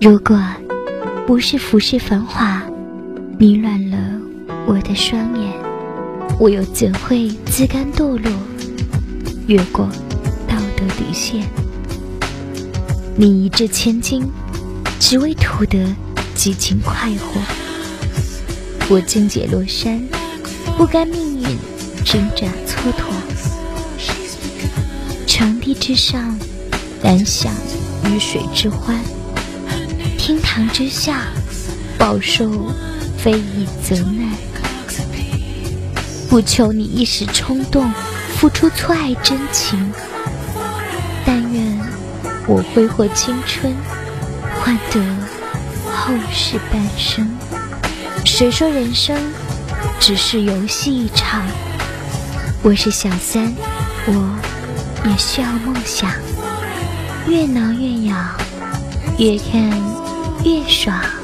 如果不是浮世繁华迷乱了我的双眼，我又怎会自甘堕落，越过道德底线？你一掷千金，只为图得激情快活。我境界落山，不甘命运挣扎蹉跎。长堤之上，难享鱼水之欢；厅堂之下，饱受非议责难。不求你一时冲动，付出错爱真情，但愿。我挥霍青春，换得后世半生。谁说人生只是游戏一场？我是小三，我也需要梦想。越挠越痒，越看越爽。